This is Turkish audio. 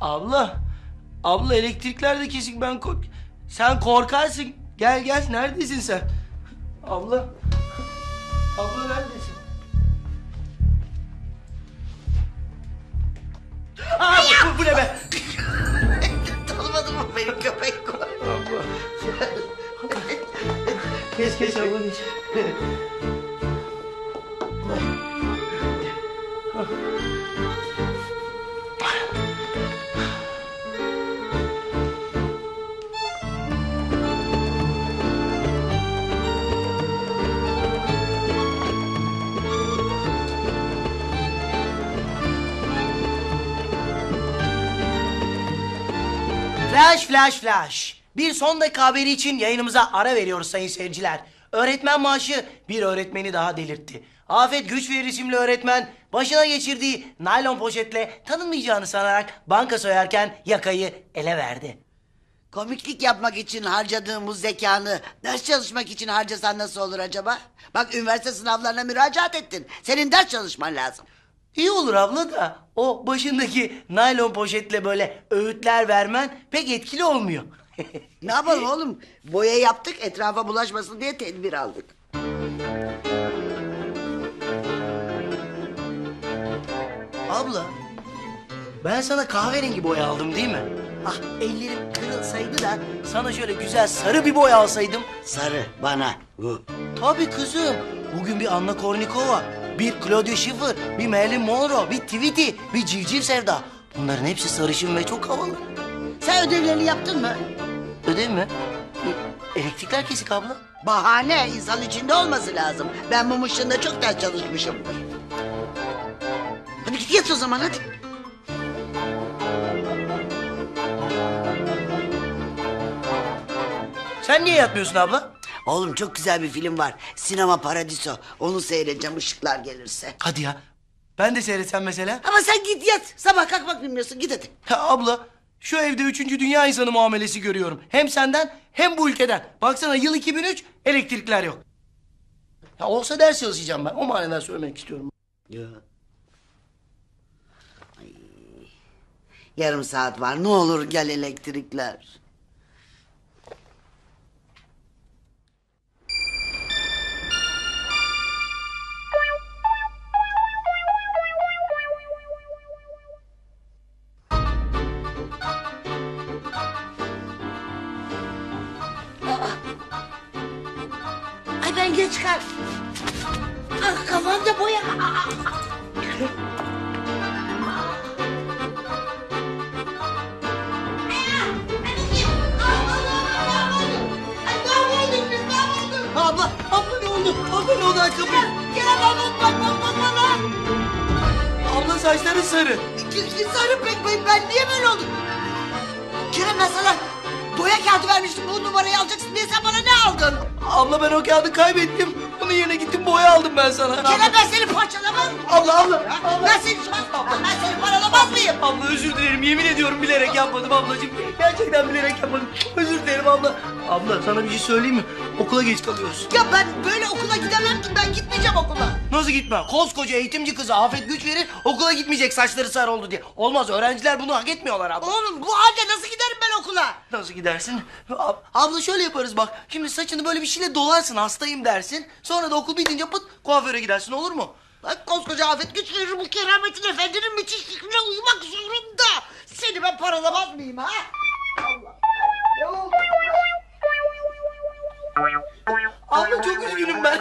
Abla. Abla elektrikler de kesik ben kork... Sen korkarsın. Gel gel neredesin sen? Abla. Abla neredesin? Aa, bu, bu ne be? Tanımadın mı benim köpek? Abla. Kes kes abla geç. Flash flash flash. Bir son dakika haberi için yayınımıza ara veriyoruz sayın seyirciler. Öğretmen maaşı bir öğretmeni daha delirtti. Afet Güç Verir isimli öğretmen başına geçirdiği naylon poşetle tanınmayacağını sanarak banka soyarken yakayı ele verdi. Komiklik yapmak için harcadığın bu zekanı ders çalışmak için harcasan nasıl olur acaba? Bak üniversite sınavlarına müracaat ettin. Senin ders çalışman lazım. İyi olur abla da o başındaki naylon poşetle böyle öğütler vermen pek etkili olmuyor. Ne yapalım oğlum? Boya yaptık etrafa bulaşmasın diye tedbir aldık. Abla, ben sana kahverengi boya aldım değil mi? Ah ellerim kırılsaydı da sana şöyle güzel sarı bir boya alsaydım. Sarı bana. Bu. Tabii kızım. Bugün bir Anna Kournikova, bir Claudia Schiffer, bir Marilyn Monroe, bir Tweety, bir Civciv Sevda. Bunların hepsi sarışın ve çok havalı. Sen ödevlerini yaptın mı? Ödev mi? E, Elektrikler kesik abla. Bahane insan içinde olması lazım. Ben mum ışığında çok ders çalışmışımdır. Hadi git yat o zaman hadi. Sen niye yatmıyorsun abla? Oğlum çok güzel bir film var. Sinema Paradiso. Onu seyredeceğim ışıklar gelirse. Hadi ya. Ben de seyretsem mesela. Ama sen git yat. Sabah kalkmak bilmiyorsun. Git hadi. Ya abla şu evde üçüncü dünya insanı muamelesi görüyorum. Hem senden hem bu ülkeden. Baksana yıl 2003 elektrikler yok. Ya olsa ders çalışacağım ben. O manada söylemek istiyorum. Ya. Ay. Yarım saat var. Ne olur gel elektrikler. Ben geç kal. Ah kafamda boya. Abla, abla ne oldu? Abla ne oldu ayakkabı? Abla saçların sarı. Sarı pek ben niye böyle oldum? Kerem ben sana boya kağıdı vermiştim bu numarayı alacaksın diye sen bana ne aldın? Abla ben o kağıdı kaybettim. Onun yerine gittim boya aldım ben sana. Kerem ben seni parçalamaz mıyım? Abla abla. Ben seni, ben seni paralamaz mıyım? Abla özür dilerim yemin ediyorum bilerek yapmadım ablacığım. Gerçekten bilerek yapmadım. Özür dilerim abla. Abla sana bir şey söyleyeyim mi? Okula geç kalıyoruz. Ya ben böyle okula gidemem ki ben gitmeyeceğim okula. Nasıl gitme? Koskoca eğitimci kızı Afet güç verir okula gitmeyecek saçları sarı oldu diye. Olmaz öğrenciler bunu hak etmiyorlar abla. Oğlum bu halde nasıl giderim okula? Nasıl gidersin? Ab- abla şöyle yaparız bak. Şimdi saçını böyle bir şeyle dolarsın hastayım dersin. Sonra da okul bitince pıt kuaföre gidersin olur mu? Bak koskoca Afet güç verir bu kerametin efendinin müthiş fikrine uymak zorunda. Seni ben paralamaz mıyım ha? Allah. Ne oldu? Abla çok üzgünüm ben.